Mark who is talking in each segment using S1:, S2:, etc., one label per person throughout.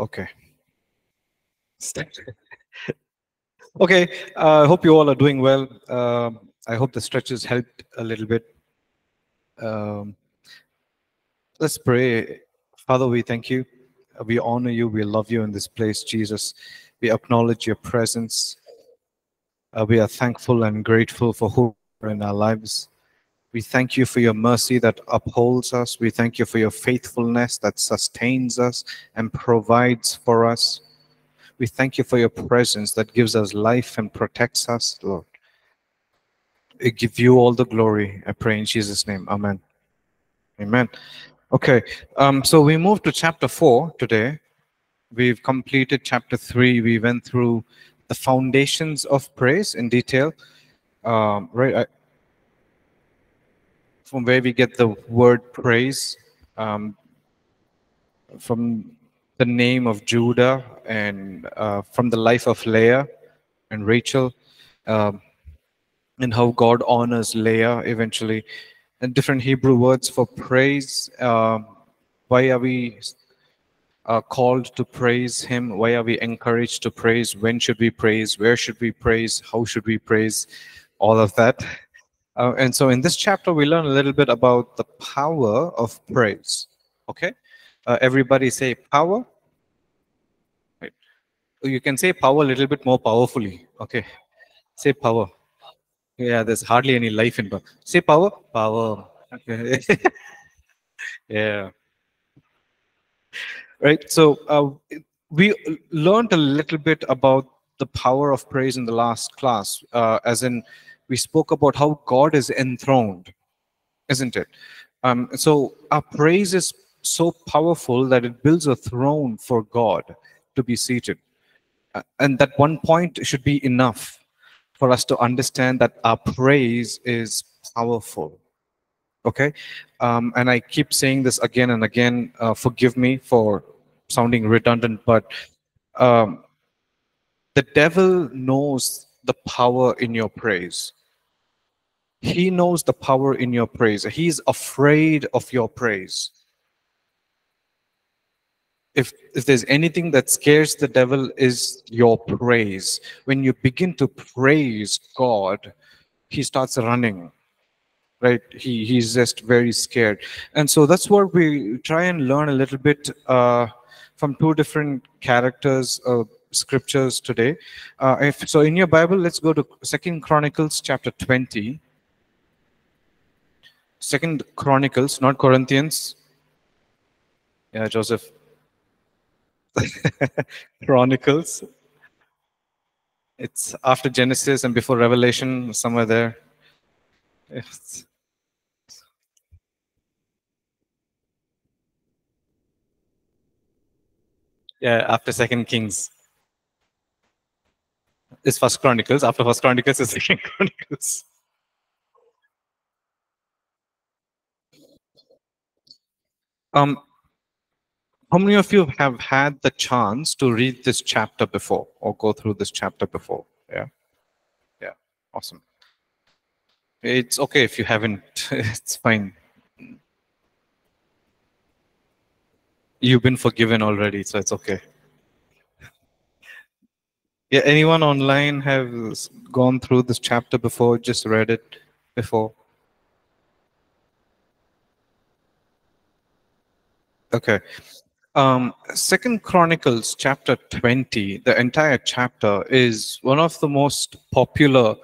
S1: Okay. okay. I uh, hope you all are doing well. Uh, I hope the stretches helped a little bit. Um, let's pray. Father, we thank you. We honor you. We love you in this place, Jesus. We acknowledge your presence. Uh, we are thankful and grateful for who in our lives. We thank you for your mercy that upholds us. We thank you for your faithfulness that sustains us and provides for us. We thank you for your presence that gives us life and protects us, Lord. We give you all the glory. I pray in Jesus' name. Amen. Amen. Okay, um, so we move to chapter 4 today. We've completed chapter 3. We went through the foundations of praise in detail. Um, right, I, from where we get the word praise, um, from the name of Judah and uh, from the life of Leah and Rachel, um, and how God honors Leah eventually, and different Hebrew words for praise. Um, why are we uh, called to praise Him? Why are we encouraged to praise? When should we praise? Where should we praise? How should we praise? All of that. Uh, and so in this chapter, we learn a little bit about the power of praise. Okay? Uh, everybody say power. Right. You can say power a little bit more powerfully. Okay? Say power. Yeah, there's hardly any life in power. Say power. Power. Okay. yeah. Right. So uh, we learned a little bit about the power of praise in the last class, uh, as in we spoke about how God is enthroned, isn't it? Um, so our praise is so powerful that it builds a throne for God to be seated. Uh, and that one point should be enough for us to understand that our praise is powerful. Okay? Um, and I keep saying this again and again. Uh, forgive me for sounding redundant, but um, the devil knows the power in your praise. He knows the power in your praise. He's afraid of your praise. If, if there's anything that scares the devil is your praise. When you begin to praise God, he starts running right he he's just very scared and so that's what we try and learn a little bit uh, from two different characters of scriptures today uh, if, so in your bible let's go to second chronicles chapter 20 Second Chronicles, not Corinthians. Yeah, Joseph. Chronicles. It's after Genesis and before Revelation, somewhere there. It's, yeah, after Second Kings. It's First Chronicles. After First Chronicles is Second Chronicles. Um, how many of you have had the chance to read this chapter before or go through this chapter before? Yeah. Yeah. Awesome. It's okay if you haven't. it's fine. You've been forgiven already, so it's okay. Yeah, anyone online has gone through this chapter before, just read it before? Okay. Um, Second Chronicles chapter 20, the entire chapter is one of the most popular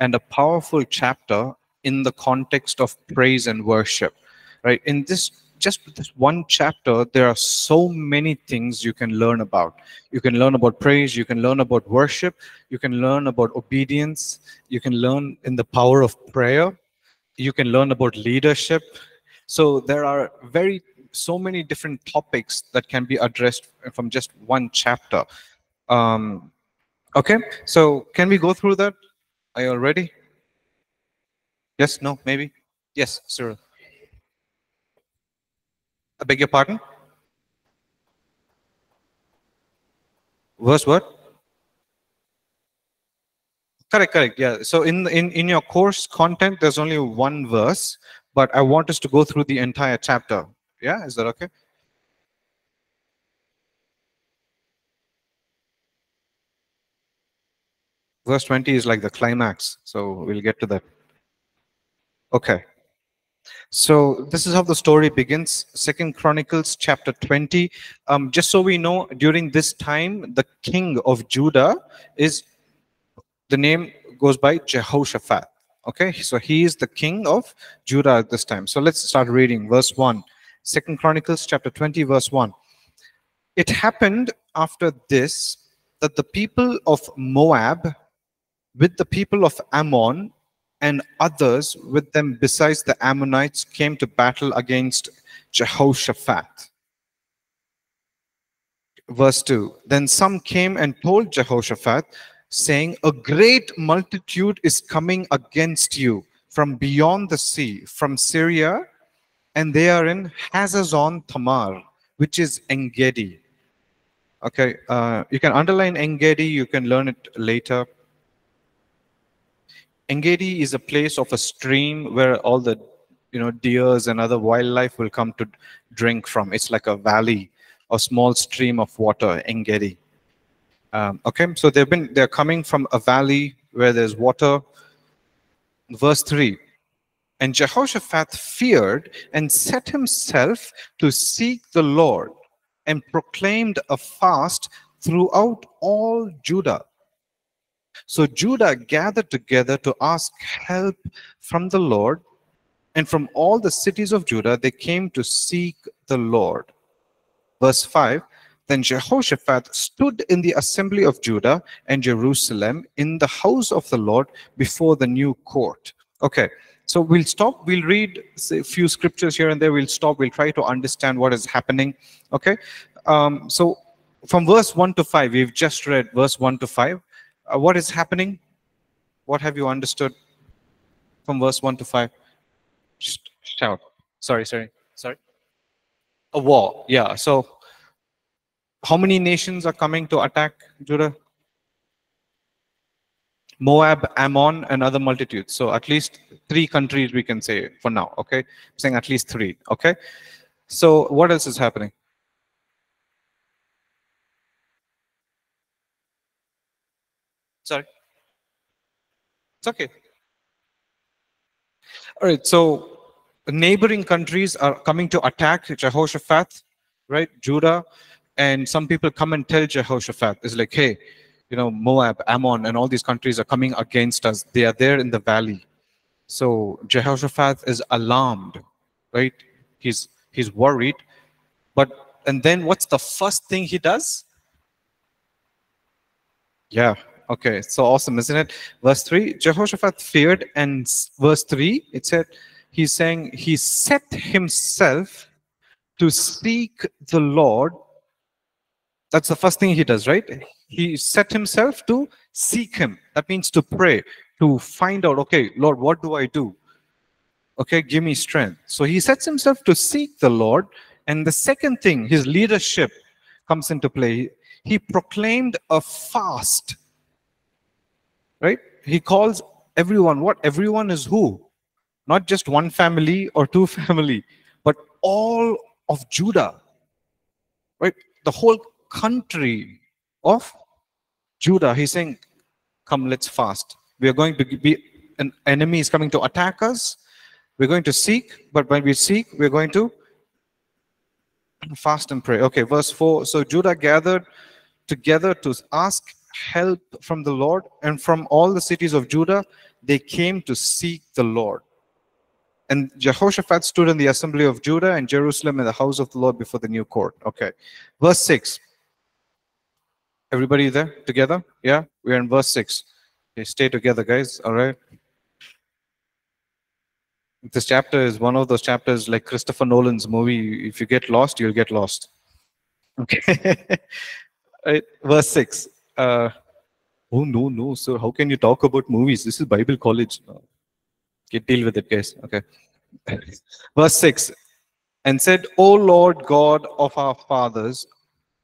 S1: and a powerful chapter in the context of praise and worship. Right? In this just this one chapter, there are so many things you can learn about. You can learn about praise, you can learn about worship, you can learn about obedience, you can learn in the power of prayer, you can learn about leadership. So there are very so many different topics that can be addressed from just one chapter. Um, okay, so can we go through that? Are you all ready? Yes, no, maybe? Yes, Cyril. I beg your pardon? Verse what? Correct, correct. Yeah. So in in in your course content, there's only one verse, but I want us to go through the entire chapter. Yeah, is that okay? Verse 20 is like the climax, so we'll get to that. Okay. So this is how the story begins. Second Chronicles chapter 20. Um, just so we know, during this time, the king of Judah is, the name goes by Jehoshaphat. Okay, so he is the king of Judah at this time. So let's start reading verse 1. Second Chronicles chapter 20, verse 1. It happened after this that the people of Moab with the people of Ammon and others with them besides the Ammonites came to battle against Jehoshaphat. Verse 2 Then some came and told Jehoshaphat, saying, A great multitude is coming against you from beyond the sea, from Syria, and they are in Hazazon Tamar, which is Engedi. Okay, uh, you can underline Engedi, you can learn it later. Engedi is a place of a stream where all the you know deers and other wildlife will come to drink from. It's like a valley, a small stream of water, Engedi. Um, okay, so they've been they're coming from a valley where there's water. Verse 3 And Jehoshaphat feared and set himself to seek the Lord and proclaimed a fast throughout all Judah so Judah gathered together to ask help from the Lord, and from all the cities of Judah they came to seek the Lord. Verse 5 Then Jehoshaphat stood in the assembly of Judah and Jerusalem in the house of the Lord before the new court. Okay, so we'll stop. We'll read a few scriptures here and there. We'll stop. We'll try to understand what is happening. Okay, um, so from verse 1 to 5, we've just read verse 1 to 5 uh, what is happening? What have you understood from verse 1 to 5? Just shout. Sorry, sorry, sorry. A war, yeah. So, how many nations are coming to attack Judah? Moab, Ammon, and other multitudes. So at least three countries we can say for now. Okay, I'm saying at least three. Okay, so what else is happening? Sorry. It's okay. All right. So neighboring countries are coming to attack Jehoshaphat, right? Judah. And some people come and tell Jehoshaphat, it's like, hey, you know, Moab, Ammon, and all these countries are coming against us. They are there in the valley. So Jehoshaphat is alarmed, right? He's he's worried. But and then what's the first thing he does? Yeah, Okay, so awesome, isn't it? Verse 3 Jehoshaphat feared, and verse 3 it said, He's saying he set himself to seek the Lord. That's the first thing he does, right? He set himself to seek him. That means to pray, to find out, okay, Lord, what do I do? Okay, give me strength. So he sets himself to seek the Lord. And the second thing, his leadership comes into play. He proclaimed a fast right? He calls everyone. What? Everyone is who? Not just one family or two family, but all of Judah, right? The whole country of Judah. He's saying, come, let's fast. We are going to be, an enemy is coming to attack us. We're going to seek, but when we seek, we're going to fast and pray. Okay, verse 4. So Judah gathered together to ask help from the Lord, and from all the cities of Judah, they came to seek the Lord. And Jehoshaphat stood in the assembly of Judah and Jerusalem in the house of the Lord before the new court. Okay. Verse 6. Everybody there together? Yeah? We're in verse 6. Okay, stay together, guys. All right. This chapter is one of those chapters like Christopher Nolan's movie. If you get lost, you'll get lost. Okay. right. Verse 6 uh, oh no, no, sir, how can you talk about movies? This is Bible college. Get deal with it, guys. Okay. Verse 6 and said, O Lord God of our fathers,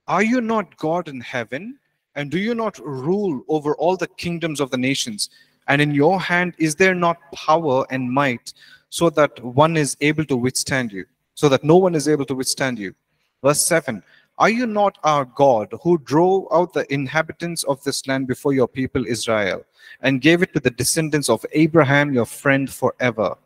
S1: are you not God in heaven? And do you not rule over all the kingdoms of the nations? And in your hand is there not power and might, so that one is able to withstand you, so that no one is able to withstand you? Verse 7 Are you not our God who drove out the inhabitants of this land before your people Israel and gave it to the descendants of Abraham, your friend, forever?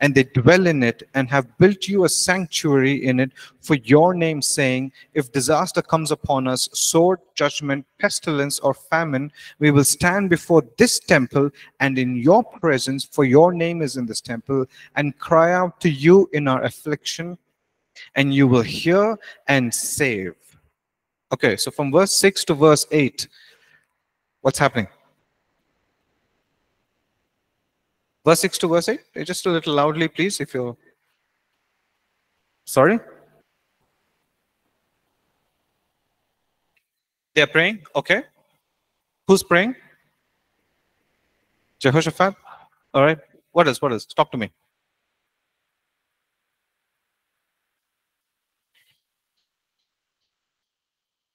S1: And they dwell in it and have built you a sanctuary in it for your name, saying, If disaster comes upon us, sword, judgment, pestilence, or famine, we will stand before this temple and in your presence, for your name is in this temple, and cry out to you in our affliction, and you will hear and save. Okay, so from verse 6 to verse 8, what's happening? Verse 6 to verse 8? Eh, just a little loudly, please, if you're. Sorry? They're praying? Okay. Who's praying? Jehoshaphat? All right. What is? What is? Talk to me.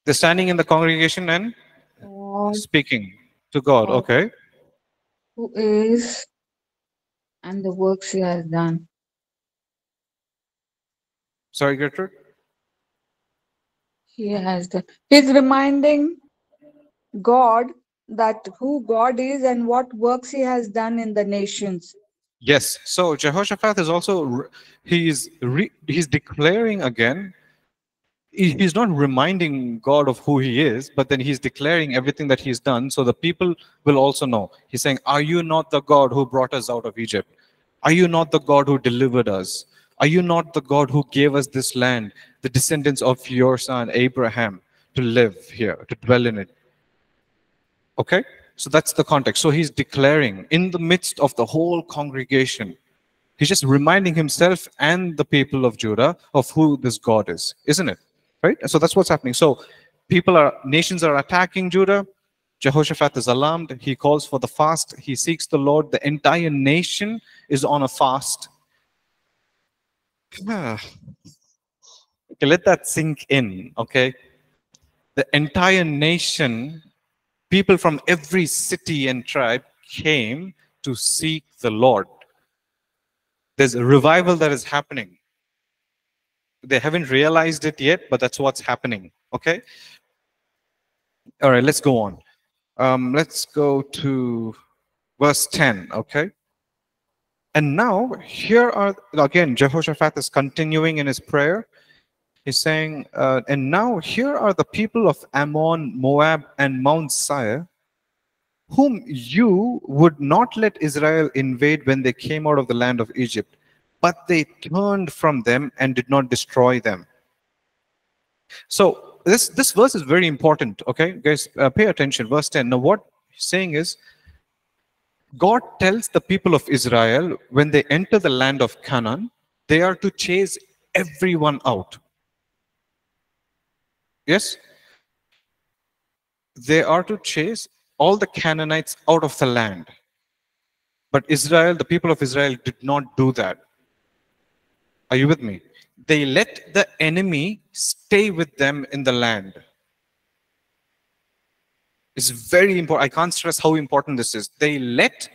S1: They're standing in the congregation and speaking to God.
S2: God.
S1: Okay.
S2: who is and the works he has done.
S1: Sorry, Gertrude.
S2: He has done. He's reminding God that who God is and what works he has done in the nations.
S1: Yes. So Jehoshaphat is also he's re, he's declaring again. He- He's not reminding God of who he is, but then he's declaring everything that he's done, so the people will also know. He's saying, "Are you not the God who brought us out of Egypt? Are you not the God who delivered us? Are you not the God who gave us this land, the descendants of your son Abraham, to live here, to dwell in it?" Okay? So that's the context. So he's declaring in the midst of the whole congregation, he's just reminding himself and the people of Judah of who this God is, isn't it? Right? So that's what's happening. So people are, nations are attacking Judah. Jehoshaphat is alarmed. He calls for the fast. He seeks the Lord. The entire nation is on a fast. Okay, let that sink in, okay? The entire nation people from every city and tribe came to seek the Lord. There's a revival that is happening. They haven't realized it yet, but that's what's happening. Okay? All right, let's go on. Um, let's go to verse 10. Okay? And now, here are, again, Jehoshaphat is continuing in his prayer. He's saying, uh, and now here are the people of Ammon, Moab, and Mount Seir, whom you would not let Israel invade when they came out of the land of Egypt, but they turned from them and did not destroy them. So this this verse is very important. Okay, guys, uh, pay attention. Verse ten. Now, what he's saying is, God tells the people of Israel when they enter the land of Canaan, they are to chase everyone out. Yes? They are to chase all the Canaanites out of the land. But Israel, the people of Israel, did not do that. Are you with me? They let the enemy stay with them in the land. It's very important. I can't stress how important this is. They let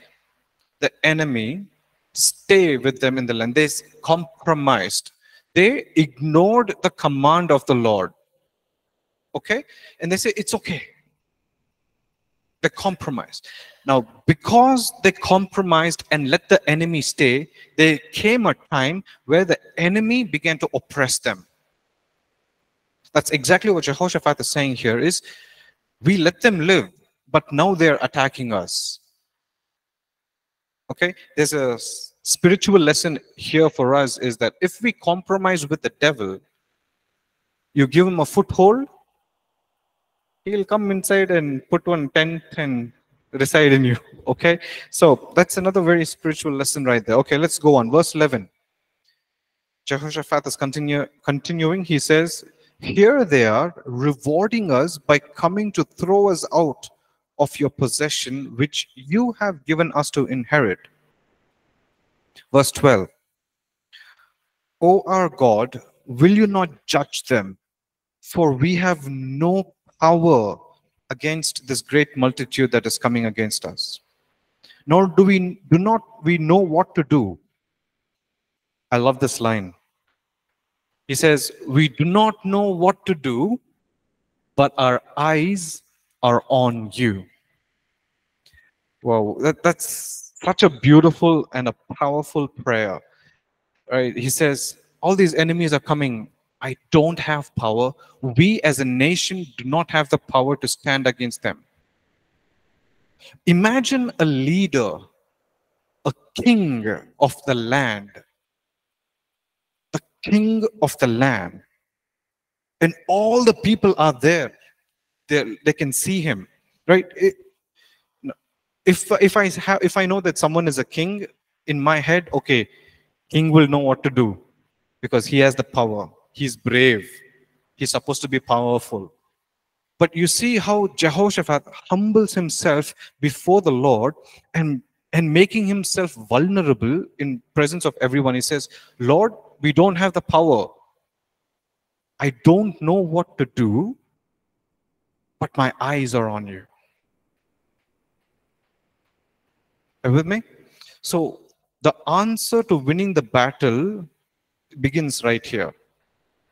S1: the enemy stay with them in the land. They compromised. They ignored the command of the Lord okay and they say it's okay they compromised now because they compromised and let the enemy stay there came a time where the enemy began to oppress them. That's exactly what jehoshaphat is saying here is we let them live but now they're attacking us. Okay? There's a spiritual lesson here for us is that if we compromise with the devil you give him a foothold he'll come inside and put one tent and reside in you. Okay, so that's another very spiritual lesson right there. Okay, let's go on. Verse 11. Jehoshaphat is continue, continuing. He says, Here they are rewarding us by coming to throw us out of your possession, which you have given us to inherit. Verse 12. O our God, will you not judge them? For we have no power against this great multitude that is coming against us. Nor do we do not we know what to do. I love this line. He says, We do not know what to do but our eyes are on you. Wow, that, that's such a beautiful and a powerful prayer. Right? He says, All these enemies are coming. I don't have power. We as a nation do not have the power to stand against them. Imagine a leader, a king of the land, the king of the land, and all the people are there. They, they can see him, right? It, if if I have if I know that someone is a king in my head, okay, king will know what to do because he has the power. He's brave. He's supposed to be powerful. But you see how Jehoshaphat humbles himself before the Lord and, and making himself vulnerable in presence of everyone. He says, Lord, we don't have the power. I don't know what to do, but my eyes are on you. Are you with me? So the answer to winning the battle begins right here.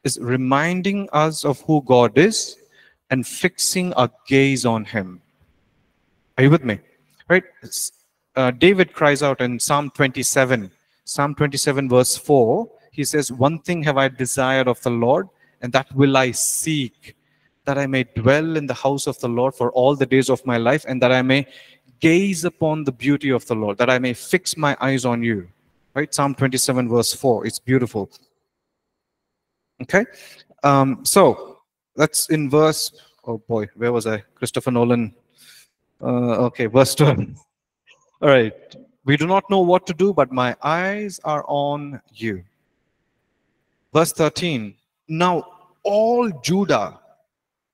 S1: Is reminding us of who God is and fixing our gaze on him. Are you with me? Right? Uh, David cries out in Psalm 27, Psalm 27, verse 4. He says, One thing have I desired of the Lord, and that will I seek, that I may dwell in the house of the Lord for all the days of my life, and that I may gaze upon the beauty of the Lord, that I may fix my eyes on you. Right? Psalm 27, verse 4. It's beautiful. Okay? Um, so, that's in verse, oh boy, where was I? Christopher Nolan. Uh, okay, verse 12. All right. We do not know what to do, but my eyes are on you. Verse 13. Now, all Judah,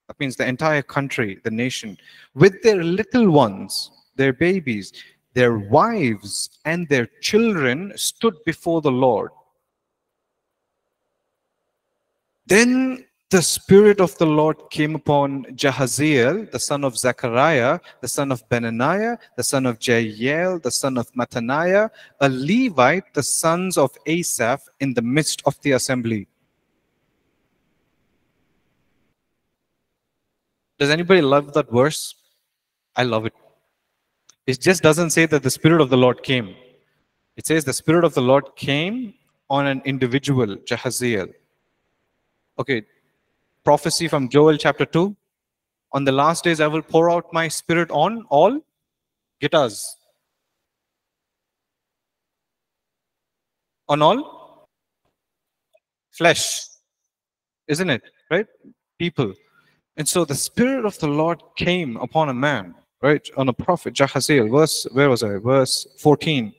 S1: that means the entire country, the nation, with their little ones, their babies, their wives, and their children stood before the Lord. Then the Spirit of the Lord came upon Jahaziel, the son of Zechariah, the son of Benaniah, the son of Jael, the son of Mattaniah, a Levite, the sons of Asaph, in the midst of the assembly. Does anybody love that verse? I love it. It just doesn't say that the Spirit of the Lord came. It says the Spirit of the Lord came on an individual, Jahaziel. Okay, prophecy from Joel chapter 2. On the last days, I will pour out my spirit on all guitars. On all flesh. Isn't it? Right? People. And so the Spirit of the Lord came upon a man, right? On a prophet, Jahaziel. Verse, where was I? Verse 14.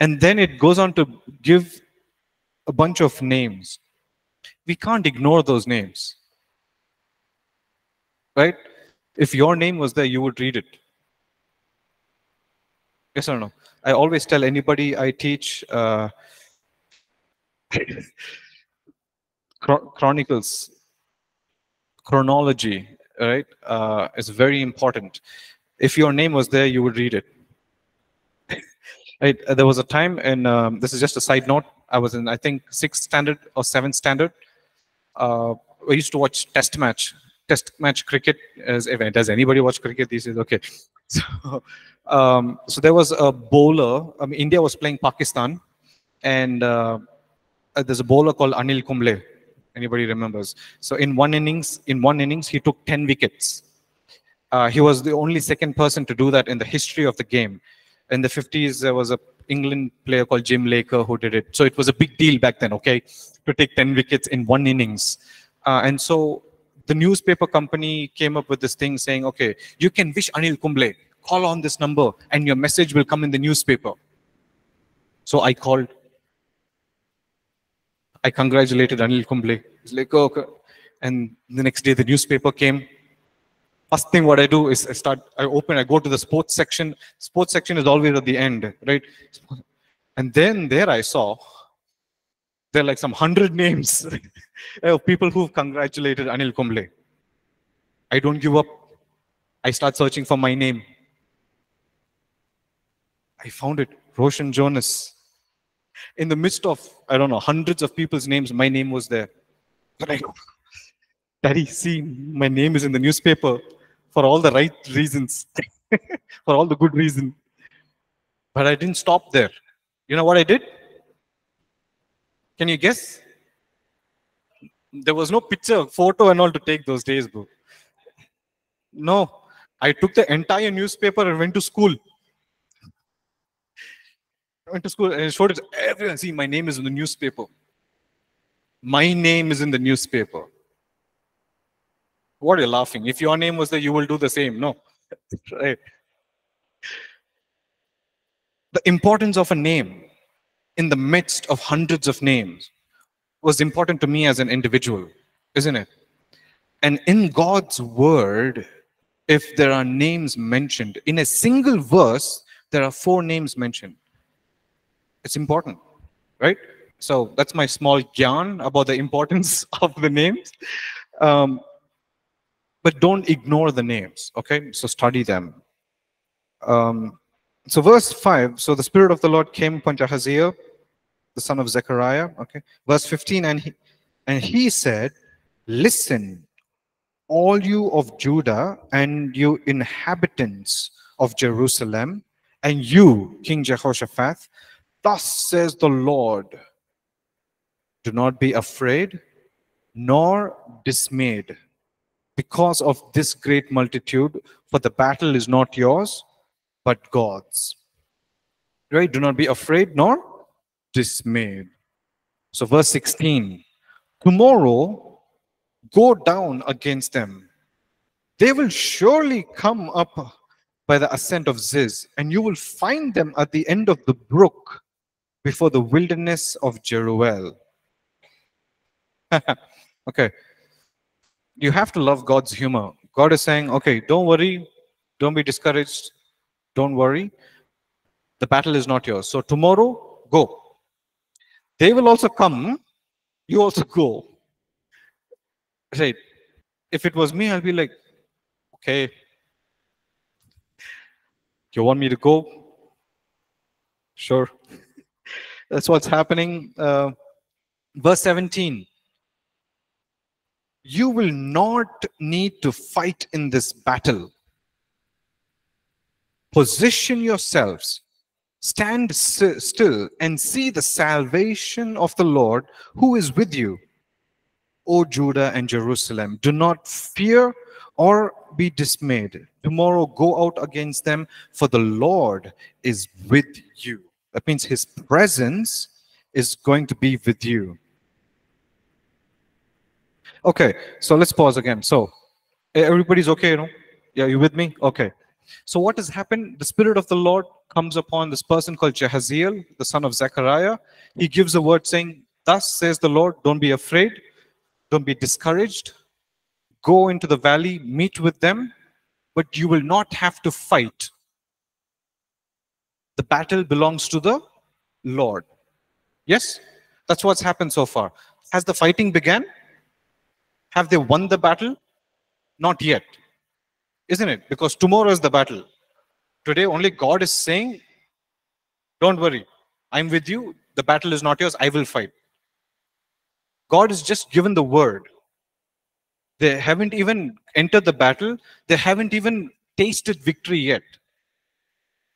S1: And then it goes on to give a bunch of names we can't ignore those names. Right? If your name was there, you would read it. Yes or no? I always tell anybody I teach uh, chronicles, chronology, right, uh, is very important. If your name was there, you would read it. right? There was a time, and um, this is just a side note, I was in, I think, sixth standard or seventh standard uh, we used to watch test match, test match cricket as event. Does anybody watch cricket these days? Okay. So, um, so there was a bowler. I mean, India was playing Pakistan, and uh, there's a bowler called Anil Kumble. Anybody remembers? So in one innings, in one innings, he took 10 wickets. Uh, he was the only second person to do that in the history of the game. In the 50s, there was a England player called Jim Laker who did it. So it was a big deal back then, okay, to take 10 wickets in one innings. Uh, and so the newspaper company came up with this thing saying, okay, you can wish Anil Kumble, call on this number and your message will come in the newspaper. So I called. I congratulated Anil Kumble. He's like, oh, okay. And the next day the newspaper came first thing what I do is I start, I open, I go to the sports section. Sports section is always at the end, right? And then there I saw, there are like some hundred names of people who've congratulated Anil Kumble. I don't give up. I start searching for my name. I found it, Roshan Jonas. In the midst of, I don't know, hundreds of people's names, my name was there. But I, Daddy, see, my name is in the newspaper for all the right reasons, for all the good reason. But I didn't stop there. You know what I did? Can you guess? There was no picture, photo, and all to take those days, bro. No, I took the entire newspaper and went to school. I went to school and showed it to everyone. See, my name is in the newspaper. My name is in the newspaper. What are you laughing? If your name was there, you will do the same. No. right. The importance of a name in the midst of hundreds of names was important to me as an individual, isn't it? And in God's word, if there are names mentioned, in a single verse, there are four names mentioned. It's important, right? So that's my small yarn about the importance of the names. Um, but don't ignore the names, okay? So study them. Um, so verse 5, so the Spirit of the Lord came upon Jahaziel, the son of Zechariah, okay? Verse 15, and he, and he said, listen, all you of Judah and you inhabitants of Jerusalem, and you, King Jehoshaphat, thus says the Lord, do not be afraid nor dismayed because of this great multitude, for the battle is not yours, but God's. Right? Do not be afraid nor dismayed. So, verse 16 Tomorrow go down against them. They will surely come up by the ascent of Ziz, and you will find them at the end of the brook before the wilderness of Jeruel. okay. You have to love God's humor. God is saying, okay, don't worry, don't be discouraged, don't worry. The battle is not yours. So tomorrow, go. They will also come, you also go. Right. If it was me, I'll be like, okay, you want me to go? Sure. That's what's happening. Uh, verse 17 You will not need to fight in this battle. Position yourselves, stand s- still, and see the salvation of the Lord who is with you. O Judah and Jerusalem, do not fear or be dismayed. Tomorrow go out against them, for the Lord is with you. That means his presence is going to be with you. Okay, so let's pause again. So, everybody's okay, you know? Yeah, you with me? Okay. So, what has happened? The Spirit of the Lord comes upon this person called Jahaziel, the son of Zechariah. He gives a word saying, Thus says the Lord, don't be afraid, don't be discouraged. Go into the valley, meet with them, but you will not have to fight. The battle belongs to the Lord. Yes? That's what's happened so far. Has the fighting begun? Have they won the battle? Not yet. Isn't it? Because tomorrow is the battle. Today, only God is saying, Don't worry, I'm with you. The battle is not yours. I will fight. God has just given the word. They haven't even entered the battle, they haven't even tasted victory yet.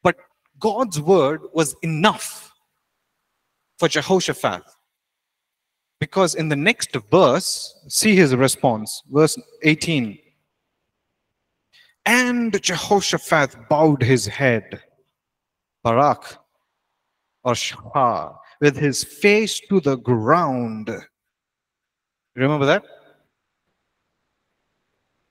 S1: But God's word was enough for Jehoshaphat. Because in the next verse, see his response, verse 18. And Jehoshaphat bowed his head, Barak or Shah, with his face to the ground. Remember that?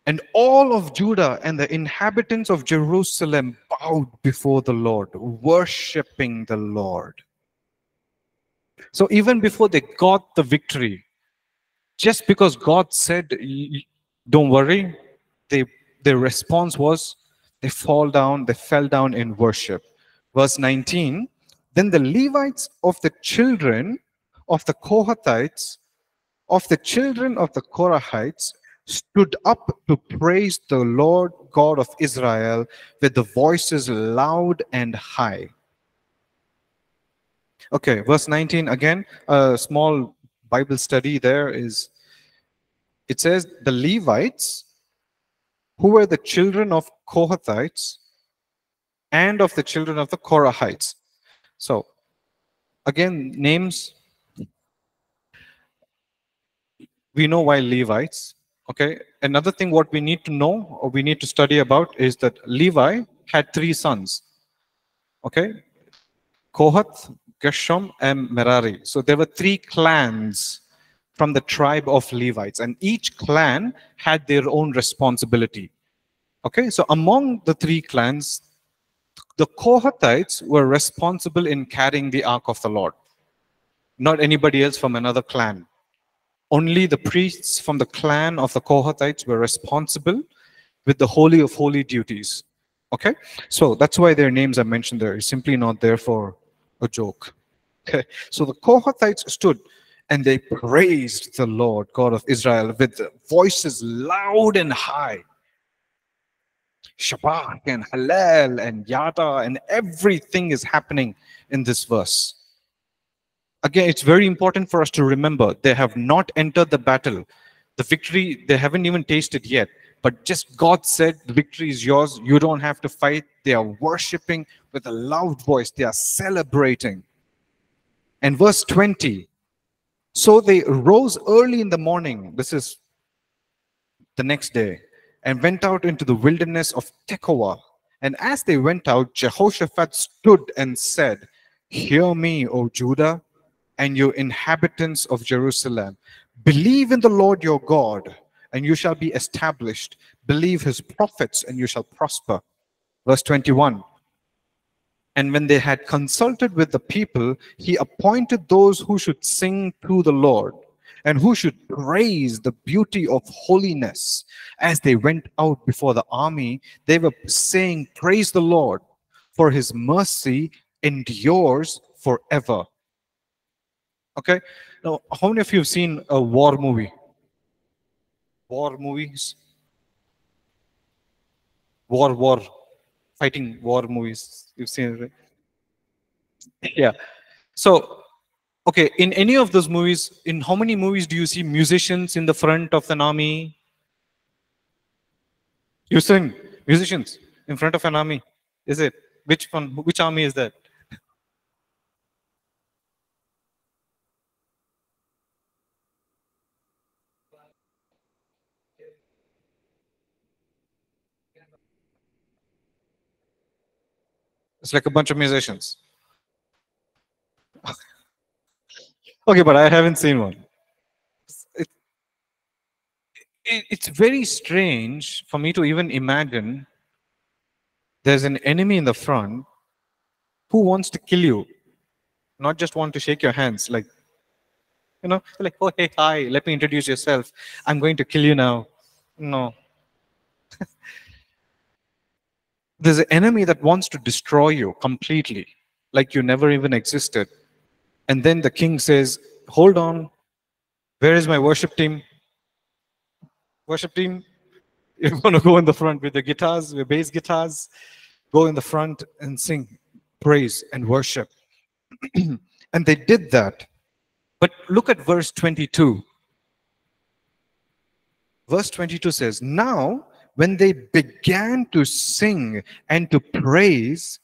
S1: And all of Judah and the inhabitants of Jerusalem bowed before the Lord, worshiping the Lord. So even before they got the victory, just because God said, "Y- y- don't worry, they, their response was they fall down, they fell down in worship. Verse 19, then the Levites of the children of the Kohathites, of the children of the Korahites, stood up to praise the Lord God of Israel with the voices loud and high. Okay, verse 19 again, a small Bible study there is it says the Levites, who were the children of Kohathites and of the children of the Korahites. So, again, names. We know why Levites. Okay. Another thing, what we need to know or we need to study about is that Levi had three sons. Okay. Kohath, Gershom, and Merari. So there were three clans from the tribe of Levites, and each clan had their own responsibility. Okay, so among the three clans, the Kohathites were responsible in carrying the ark of the Lord, not anybody else from another clan. Only the priests from the clan of the Kohathites were responsible with the Holy of Holy duties. Okay, so that's why their names are mentioned there. It's simply not there for a joke. Okay, so the Kohathites stood and they praised the Lord God of Israel with voices loud and high. Shabach and Hallel and Yada and everything is happening in this verse. Again, it's very important for us to remember they have not entered the battle. The victory, they haven't even tasted yet. But just God said, the victory is yours. You don't have to fight. They are worshiping with a loud voice. They are celebrating. And verse 20, so they rose early in the morning. This is the next day and went out into the wilderness of Tekoa. And as they went out, Jehoshaphat stood and said, Hear me, O Judah, and you inhabitants of Jerusalem. Believe in the Lord your God, and you shall be established. Believe his prophets, and you shall prosper. Verse 21 and when they had consulted with the people, he appointed those who should sing to the Lord and who should praise the beauty of holiness. As they went out before the army, they were saying, Praise the Lord, for his mercy endures forever. Okay, now, how many of you have seen a war movie? War movies? War, war, fighting war movies. You've seen right? Yeah. So, okay, in any of those movies, in how many movies do you see musicians in the front of an army? You sing musicians in front of an army. Is it? Which one? Which army is that? It's like a bunch of musicians. okay, but I haven't seen one. It, it, it's very strange for me to even imagine there's an enemy in the front who wants to kill you, not just want to shake your hands, like, you know, like, oh, hey, hi, let me introduce yourself. I'm going to kill you now. No. there's an enemy that wants to destroy you completely, like you never even existed. And then the king says, Hold on, where is my worship team? Worship team, you're going to go in the front with the guitars, with bass guitars, go in the front and sing praise and worship. and they did that. But look at verse 22. Verse 22 says, Now when they began to sing and to praise,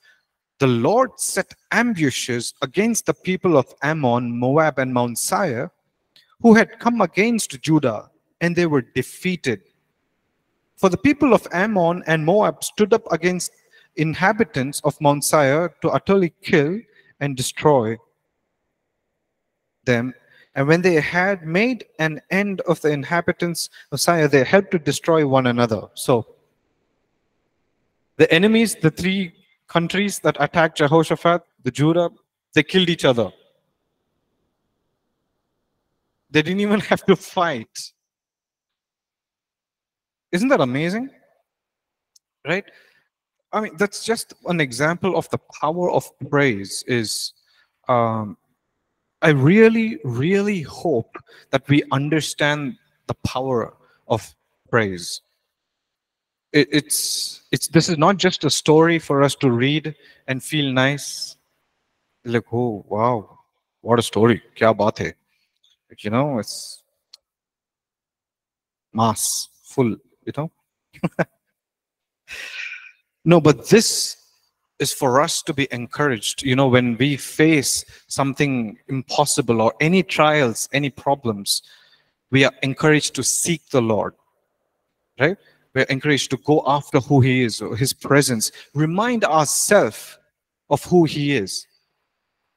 S1: the Lord set ambushes against the people of Ammon, Moab, and Mount Seir, who had come against Judah, and they were defeated. For the people of Ammon and Moab stood up against inhabitants of Mount Seir to utterly kill and destroy them and when they had made an end of the inhabitants of Seir, they helped to destroy one another. So the enemies, the three countries that attacked Jehoshaphat, the Judah, they killed each other. They didn't even have to fight. Isn't that amazing? Right? I mean, that's just an example of the power of praise is um, I really, really hope that we understand the power of praise. It, it's, it's, this is not just a story for us to read and feel nice. Like, oh, wow, what a story. Kya baat hai. Like, you know, it's, mass full, you know. no, but this is for us to be encouraged. You know, when we face something impossible or any trials, any problems, we are encouraged to seek the Lord, right? We're encouraged to go after who He is, or His presence, remind ourselves of who He is.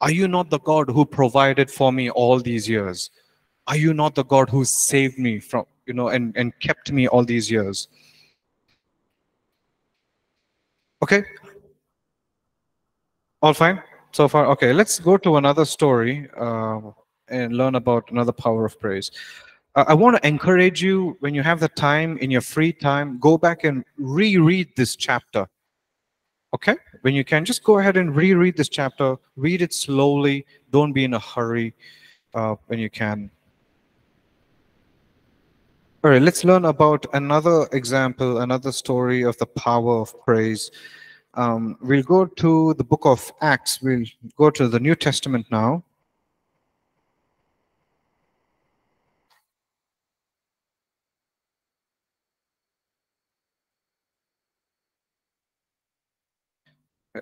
S1: Are you not the God who provided for me all these years? Are you not the God who saved me from, you know, and, and kept me all these years? Okay. All fine so far? Okay, let's go to another story uh, and learn about another power of praise. Uh, I want to encourage you when you have the time in your free time, go back and reread this chapter. Okay? When you can, just go ahead and reread this chapter. Read it slowly. Don't be in a hurry uh, when you can. All right, let's learn about another example, another story of the power of praise. Um, we'll go to the book of Acts. We'll go to the New Testament now.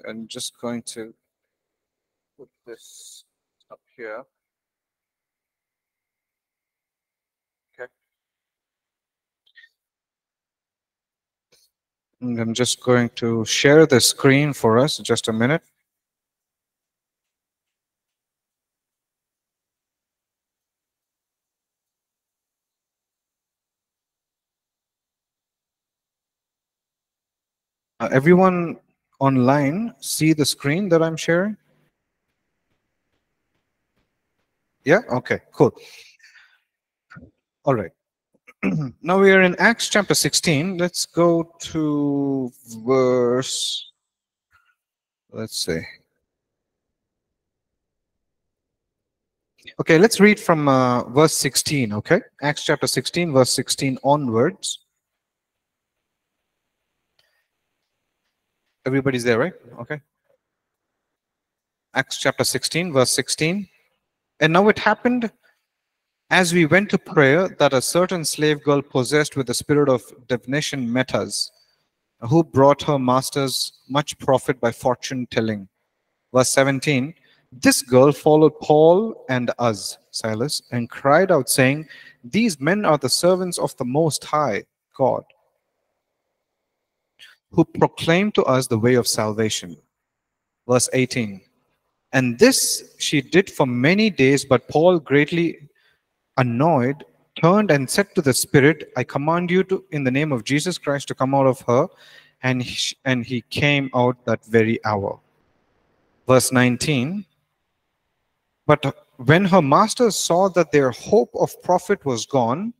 S1: I'm just going to put this up here. And I'm just going to share the screen for us just a minute. Uh, everyone online see the screen that I'm sharing? Yeah? Okay, cool. All right. now we are in Acts chapter 16. Let's go to verse, let's see. Okay, let's read from uh, verse 16, okay? Acts chapter 16, verse 16 onwards. Everybody's there, right? Okay. Acts chapter 16, verse 16. And now it happened as we went to prayer that a certain slave girl possessed with the spirit of divination met us, who brought her masters much profit by fortune telling. Verse 17. This girl followed Paul and us, Silas, and cried out, saying, These men are the servants of the Most High God who proclaimed to us the way of salvation. Verse 18. And this she did for many days, but Paul, greatly annoyed, turned and said to the Spirit, I command you to, in the name of Jesus Christ, to come out of her. And he, and he came out that very hour. Verse 19. But when her masters saw that their hope of profit was gone,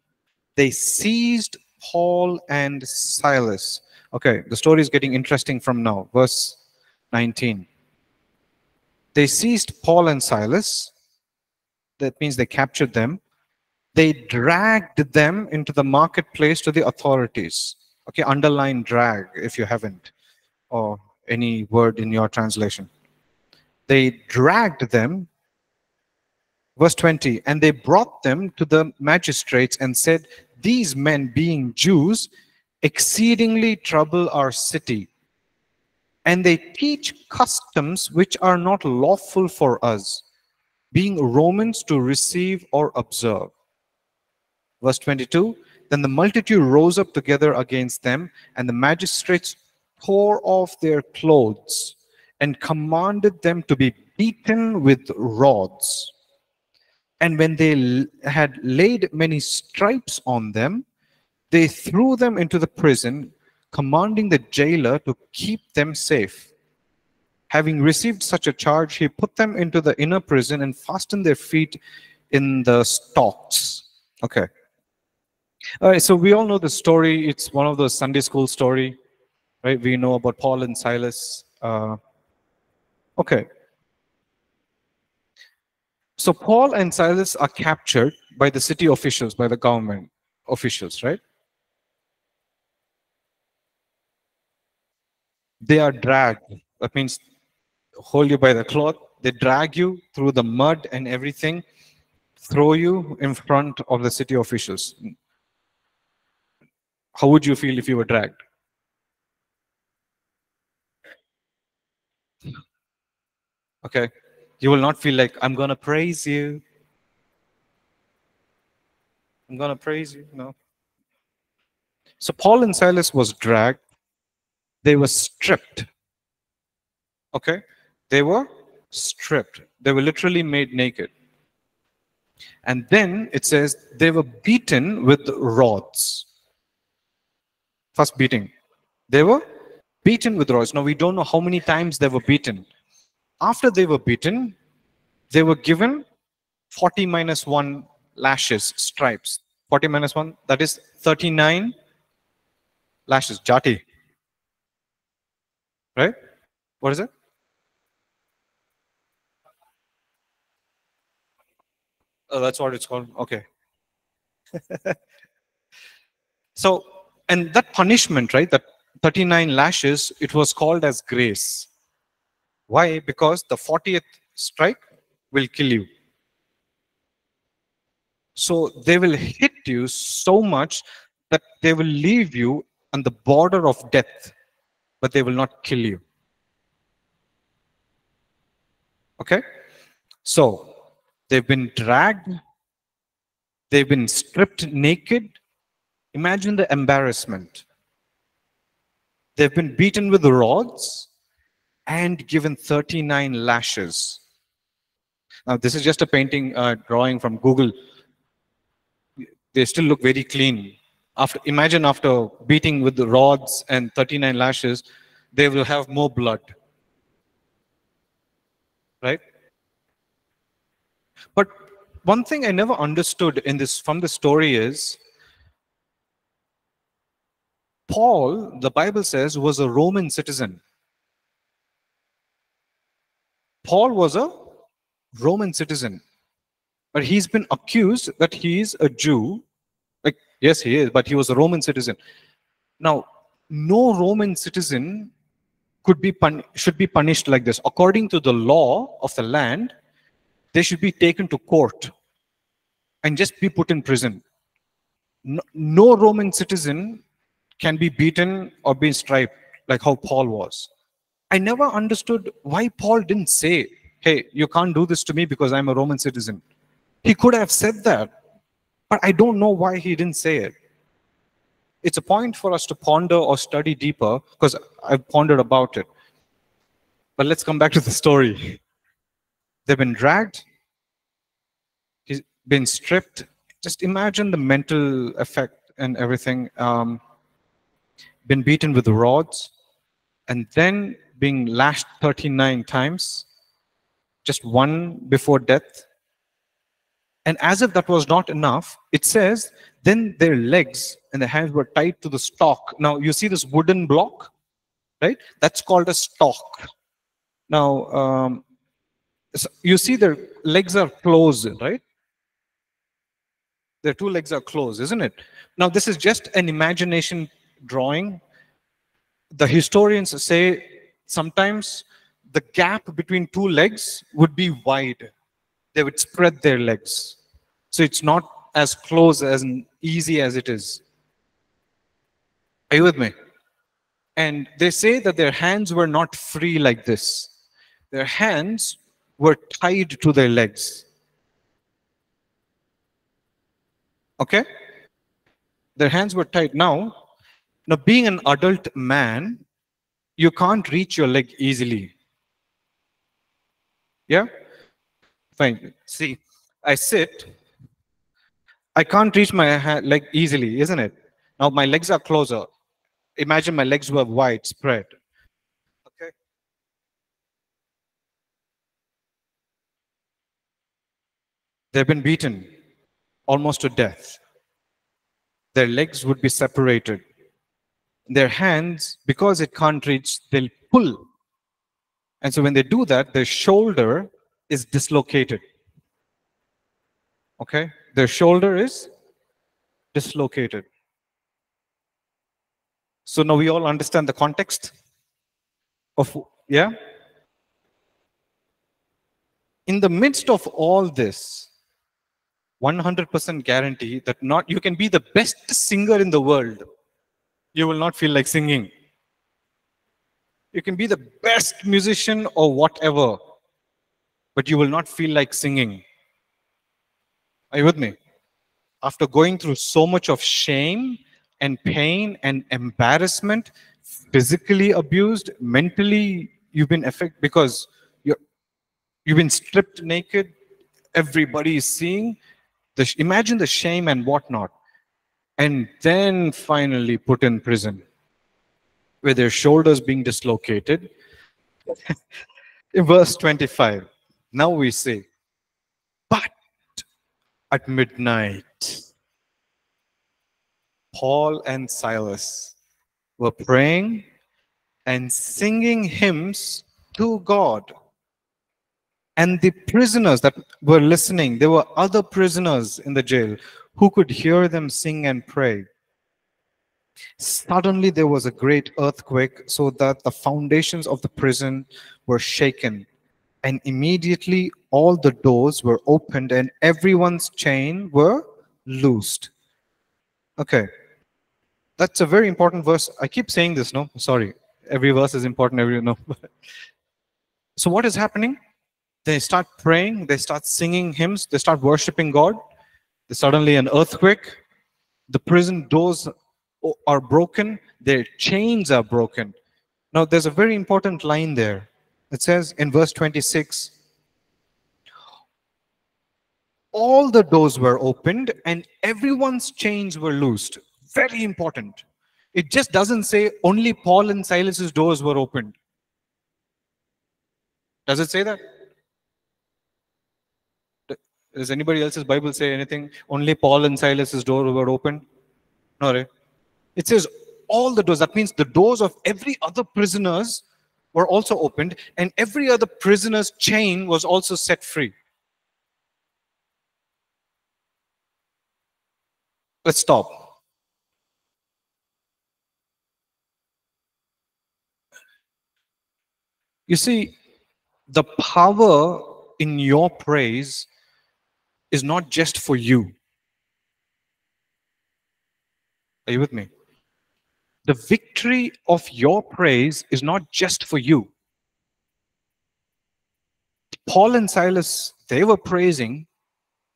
S1: they seized Paul and Silas Okay, the story is getting interesting from now. Verse 19. They seized Paul and Silas. That means they captured them. They dragged them into the marketplace to the authorities. Okay, underline drag if you haven't, or any word in your translation. They dragged them verse 20 and they brought them to the magistrates and said these men being jews exceedingly trouble our city, and they teach customs which are not lawful for us, being Romans to receive or observe. Verse 22 Then the multitude rose up together against them, and the magistrates tore off their clothes and commanded them to be beaten with rods. And when they had laid many stripes on them, they threw them into the prison, commanding the jailer to keep them safe. Having received such a charge, he put them into the inner prison and fastened their feet in the stocks. Okay. All right, so we all know the story. It's one of those Sunday school story, right? We know about Paul and Silas. Uh, okay. So Paul and Silas are captured by the city officials, by the government officials, right? they are dragged. That means hold you by the cloth. They drag you through the mud and everything, throw you in front of the city officials. How would you feel if you were dragged? Okay. You will not feel like, I'm going to praise you. I'm going to praise you. No. So Paul and Silas was dragged. They were stripped. Okay. They were stripped. They were literally made naked. And then it says they were beaten with rods. First beating. They were beaten with rods. Now we don't know how many times they were beaten. After they were beaten, they were given 40 minus 1 lashes, stripes. 40 minus 1, that is 39 lashes. Jati. Right? What is it? Oh, that's what it's called. Okay. so, and that punishment, right? That 39 lashes, it was called as grace. Why? Because the 40th strike will kill you. So they will hit you so much that they will leave you on the border of death, but they will not kill you. Okay? So they've been dragged, they've been stripped naked. Imagine the embarrassment. They've been beaten with rods and given 39 lashes. Now, this is just a painting uh, drawing from Google. They still look very clean. After, imagine after beating with the rods and 39 lashes, they will have more blood. Right? But one thing I never understood in this from the story is Paul, the Bible says, was a Roman citizen. Paul was a Roman citizen, but he's been accused that he's a Jew. Like, yes, he is, but he was a Roman citizen. Now, no Roman citizen could be should be punished like this. According to the law of the land, they should be taken to court and just be put in prison. No, no Roman citizen can be beaten or be striped like how Paul was. I never understood why Paul didn't say, hey, you can't do this to me because I'm a Roman citizen. He could have said that, but I don't know why he didn't say it. It's a point for us to ponder or study deeper because I've pondered about it. But let's come back to the story. They've been dragged, he's been stripped. Just imagine the mental effect and everything. Um, been beaten with rods, and then being lashed 39 times, just one before death. And as if that was not enough, it says, then their legs and their hands were tied to the stock. Now, you see this wooden block, right? That's called a stock. Now, um, so you see their legs are closed, right? Their two legs are closed, isn't it? Now, this is just an imagination drawing. The historians say sometimes the gap between two legs would be wide. They would spread their legs. So it's not as close as easy as it is. Are you with me? And they say that their hands were not free like this. Their hands were tied to their legs. Okay? Their hands were tied. Now, now being an adult man, you can't reach your leg easily. Yeah? Fine. See, I sit. I can't reach my leg easily, isn't it? Now my legs are closer. Imagine my legs were wide spread. Okay. They've been beaten almost to death. Their legs would be separated their hands, because it can't reach, they'll pull. And so when they do that, their shoulder is dislocated. Okay? Their shoulder is dislocated. So now we all understand the context of, yeah? In the midst of all this, 100% guarantee that not you can be the best singer in the world you will not feel like singing. You can be the best musician or whatever, but you will not feel like singing. Are you with me? After going through so much of shame and pain and embarrassment, physically abused, mentally you've been affected because you're you've been stripped naked, everybody is seeing. The, imagine the shame and whatnot. And then finally put in prison with their shoulders being dislocated. in verse 25, now we say, but at midnight, Paul and Silas were praying and singing hymns to God. And the prisoners that were listening, there were other prisoners in the jail who could hear them sing and pray. Suddenly there was a great earthquake, so that the foundations of the prison were shaken. And immediately all the doors were opened and everyone's chain were loosed. Okay. That's a very important verse. I keep saying this, no? Sorry. Every verse is important, every no. so what is happening? They start praying, they start singing hymns, they start worshiping God. Suddenly an earthquake. The prison doors are broken, their chains are broken. Now, there's a very important line there. It says in verse 26 all the doors were opened and everyone's chains were loosed. Very important. It just doesn't say only Paul and Silas's doors were opened. Does it say that? Does anybody else's Bible say anything? Only Paul and Silas's doors were opened? No, right? It says all the doors. That means the doors of every other prisoners were also opened, and every other prisoner's chain was also set free. Let's stop. You see, the power in your praise is not just for you. Are you with me? The victory of your praise is not just for you. Paul and Silas, they were praising,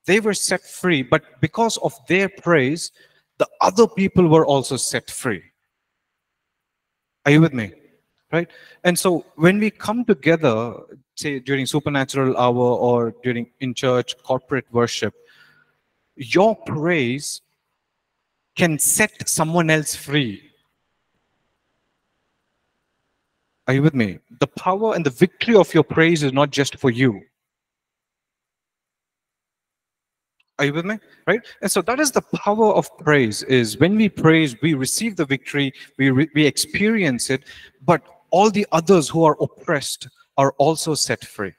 S1: they were set free, but because of their praise, the other people were also set free. Are you with me? right? And so when we come together, say during supernatural hour or during in church corporate worship, your praise can set someone else free. Are you with me? The power and the victory of your praise is not just for you. Are you with me? Right? And so that is the power of praise is when we praise, we receive the victory, we, we experience it, but all the others who are oppressed are also set free.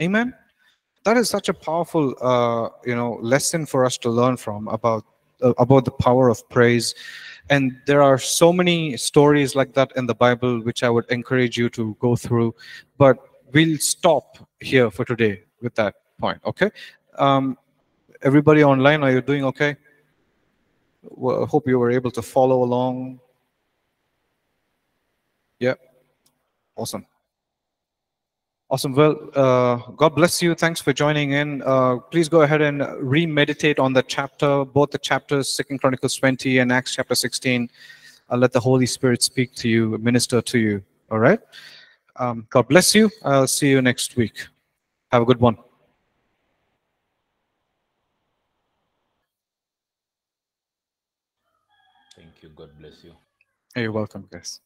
S1: Amen. That is such a powerful, uh, you know, lesson for us to learn from about uh, about the power of praise. And there are so many stories like that in the Bible, which I would encourage you to go through. But we'll stop here for today with that point. Okay. Um, everybody online, are you doing okay? Well, I hope you were able to follow along yeah. Awesome. Awesome. Well, uh, God bless you. Thanks for joining in. Uh, please go ahead and remeditate on the chapter, both the chapters, Second Chronicles 20 and Acts chapter 16. I'll let the Holy Spirit speak to you, minister to you. All right. Um, God bless you. I'll see you next week. Have a good one.
S3: Thank you. God bless you.
S1: You're welcome, guys.